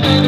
baby.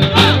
Bye.